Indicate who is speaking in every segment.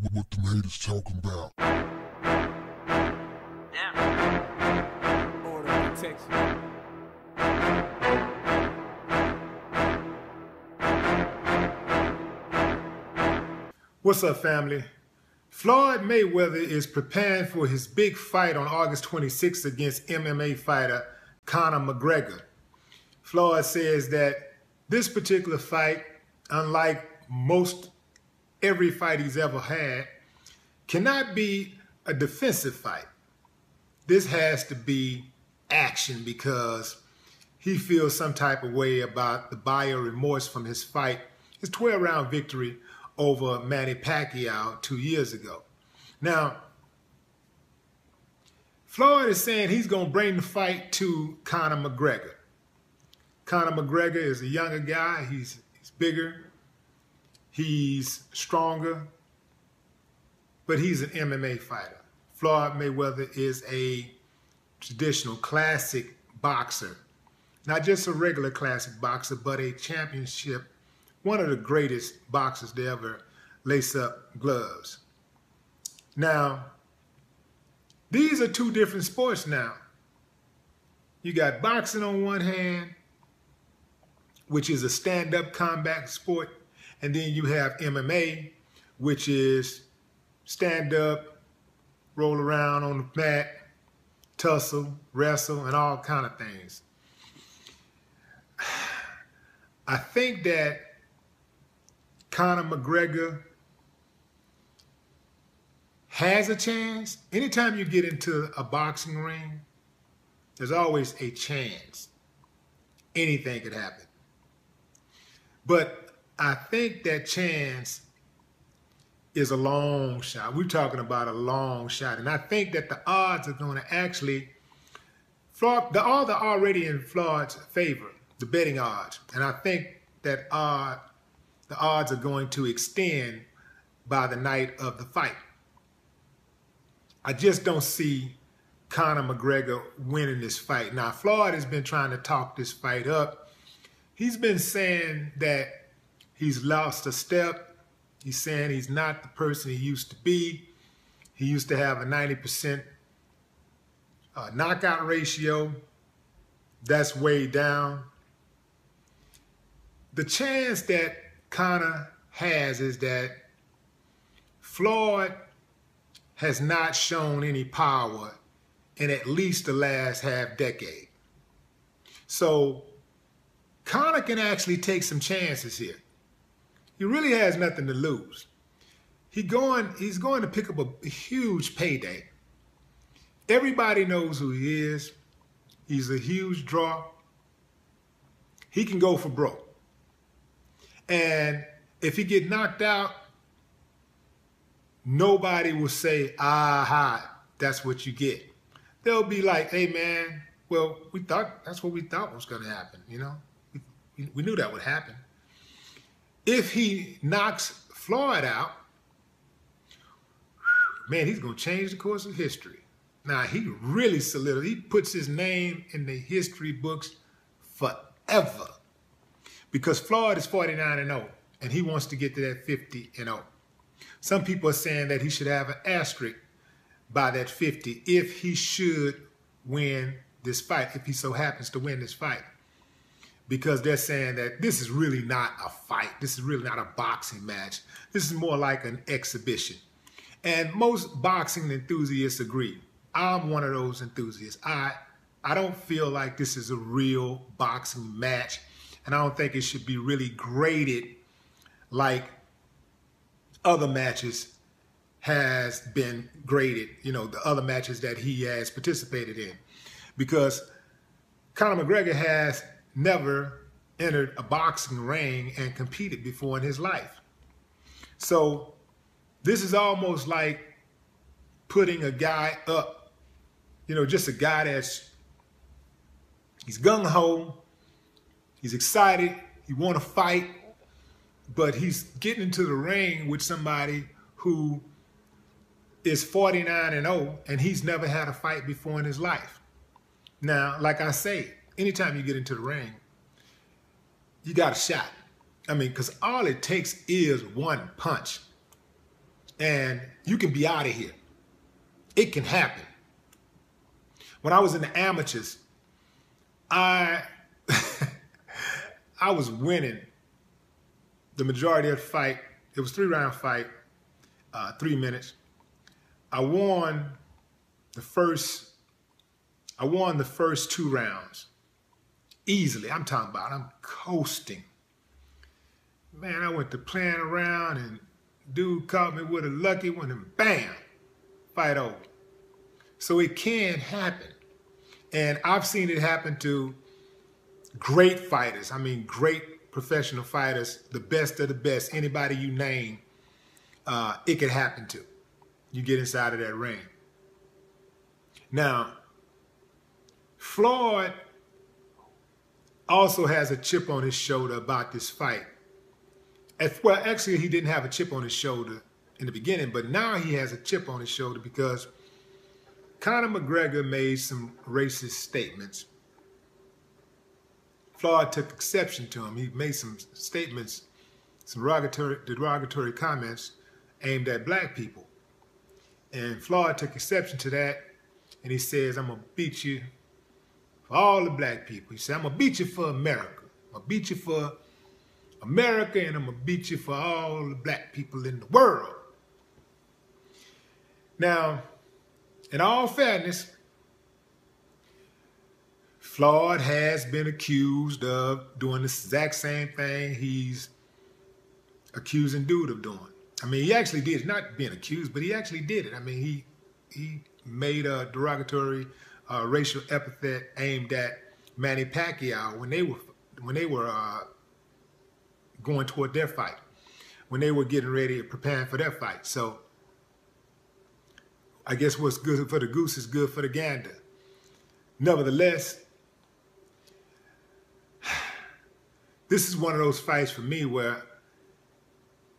Speaker 1: what, what the haters talking about.
Speaker 2: Yeah. Order protection.
Speaker 3: What's up, family? Floyd Mayweather is preparing for his big fight on August 26th against MMA fighter Conor McGregor. Floyd says that this particular fight, unlike most every fight he's ever had, cannot be a defensive fight. This has to be action because he feels some type of way about the buyer remorse from his fight, his 12 round victory over Manny Pacquiao two years ago. Now, Floyd is saying he's going to bring the fight to Conor McGregor. Conor McGregor is a younger guy. He's, he's bigger. He's stronger. But he's an MMA fighter. Floyd Mayweather is a traditional classic boxer. Not just a regular classic boxer, but a championship one of the greatest boxers to ever lace up gloves. Now, these are two different sports now. You got boxing on one hand, which is a stand-up combat sport, and then you have MMA, which is stand up, roll around on the mat, tussle, wrestle, and all kind of things. I think that Conor McGregor has a chance. Anytime you get into a boxing ring, there's always a chance. Anything could happen. But I think that chance is a long shot. We're talking about a long shot. And I think that the odds are going to actually, All the odds are already in Floyd's favor, the betting odds. And I think that odd the odds are going to extend by the night of the fight. I just don't see Conor McGregor winning this fight. Now, Floyd has been trying to talk this fight up. He's been saying that he's lost a step. He's saying he's not the person he used to be. He used to have a 90% uh, knockout ratio. That's way down. The chance that Conor has is that Floyd has not shown any power in at least the last half decade. So Conor can actually take some chances here. He really has nothing to lose. He going, he's going to pick up a huge payday. Everybody knows who he is. He's a huge draw. He can go for broke. And if he get knocked out, nobody will say, aha, that's what you get. They'll be like, hey man, well, we thought that's what we thought was gonna happen, you know? We, we knew that would happen. If he knocks Floyd out, man, he's gonna change the course of history. Now he really solidifies, he puts his name in the history books forever because Floyd is 49 and 0 and he wants to get to that 50 and 0. Some people are saying that he should have an asterisk by that 50 if he should win this fight, if he so happens to win this fight. Because they're saying that this is really not a fight. This is really not a boxing match. This is more like an exhibition. And most boxing enthusiasts agree. I'm one of those enthusiasts. I I don't feel like this is a real boxing match and I don't think it should be really graded like other matches has been graded, you know, the other matches that he has participated in. Because Conor McGregor has never entered a boxing ring and competed before in his life. So this is almost like putting a guy up, you know, just a guy that's, he's gung-ho, He's excited. He want to fight, but he's getting into the ring with somebody who is 49 and 0 and he's never had a fight before in his life. Now, like I say, anytime you get into the ring, you got a shot. I mean, because all it takes is one punch. and you can be out of here. It can happen. When I was in the amateurs, I I was winning the majority of the fight. It was three round fight, uh, three minutes. I won the first. I won the first two rounds easily. I'm talking about. I'm coasting. Man, I went to playing around and dude caught me with a lucky one and bam, fight over. So it can happen. And I've seen it happen to great fighters. I mean, great professional fighters, the best of the best, anybody you name, uh, it could happen to. You get inside of that ring. Now, Floyd also has a chip on his shoulder about this fight. well, actually, he didn't have a chip on his shoulder in the beginning, but now he has a chip on his shoulder because Conor McGregor made some racist statements. Floyd took exception to him. He made some statements, some derogatory, derogatory comments aimed at black people. And Floyd took exception to that, and he says, I'm going to beat you all the black people. He said, I'm going to beat you for America. I'm going to beat you for America, and I'm going to beat you for all the black people in the world. Now, in all fairness, Floyd has been accused of doing the exact same thing he's accusing dude of doing. I mean, he actually did. Not being accused, but he actually did it. I mean, he he made a derogatory uh, racial epithet aimed at Manny Pacquiao when they were when they were uh, going toward their fight, when they were getting ready, and preparing for their fight. So I guess what's good for the goose is good for the gander. Nevertheless, this is one of those fights for me where,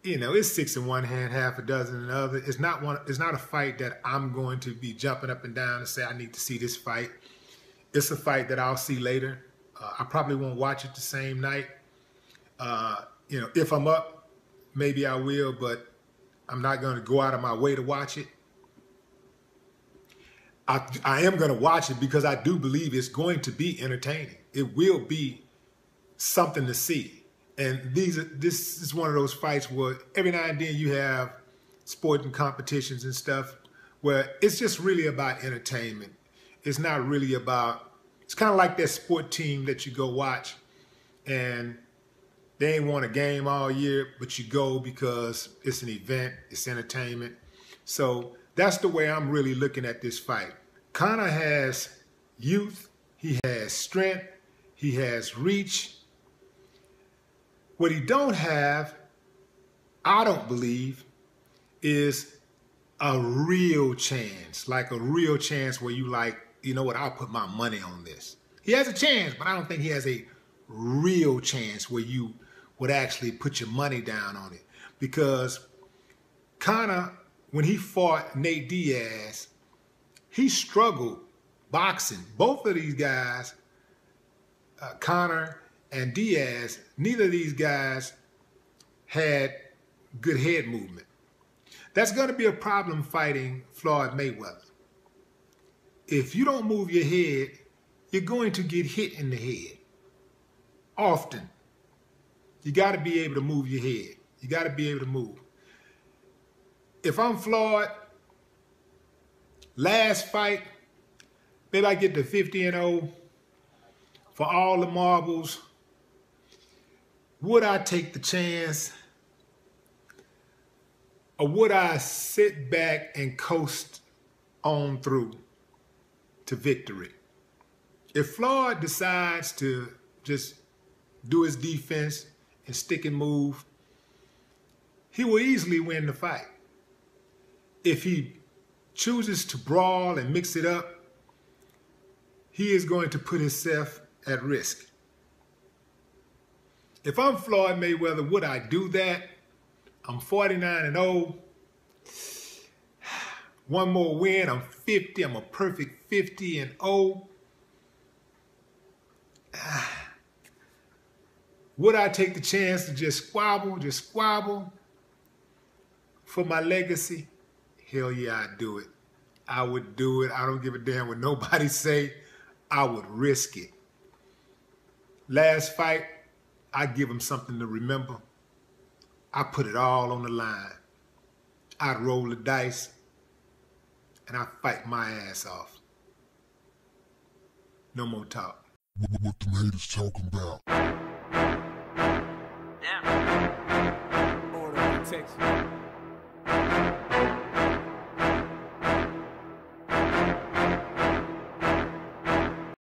Speaker 3: you know, it's six in one hand, half a dozen in the other. It's not one. It's not a fight that I'm going to be jumping up and down and say I need to see this fight. It's a fight that I'll see later. Uh, I probably won't watch it the same night. Uh, you know, if I'm up, maybe I will, but I'm not going to go out of my way to watch it. I, I am going to watch it because I do believe it's going to be entertaining. It will be something to see. And these are, this is one of those fights where every now and then you have sporting competitions and stuff where it's just really about entertainment. It's not really about, it's kind of like that sport team that you go watch and they ain't won a game all year, but you go because it's an event, it's entertainment. So that's the way I'm really looking at this fight. Conor has youth, he has strength, he has reach. What he don't have, I don't believe, is a real chance, like a real chance where you like, you know what, I'll put my money on this. He has a chance, but I don't think he has a real chance where you would actually put your money down on it. Because Conor when he fought Nate Diaz, he struggled boxing. Both of these guys, uh, Conor and Diaz, neither of these guys had good head movement. That's going to be a problem fighting Floyd Mayweather. If you don't move your head, you're going to get hit in the head. Often. You got to be able to move your head. You got to be able to move if I'm Floyd, last fight, maybe I get to 50 and 0 for all the marbles. Would I take the chance? Or would I sit back and coast on through to victory? If Floyd decides to just do his defense and stick and move, he will easily win the fight if he chooses to brawl and mix it up, he is going to put himself at risk. If I'm Floyd Mayweather, would I do that? I'm 49 and 0. One more win, I'm 50. I'm a perfect 50 and 0. Would I take the chance to just squabble, just squabble? for my legacy, hell yeah, I'd do it. I would do it. I don't give a damn what nobody say. I would risk it. Last fight, I give them something to remember. I put it all on the line. I'd roll the dice and I fight my ass off. No more talk.
Speaker 1: What, what the haters talking about?
Speaker 2: Order of protection.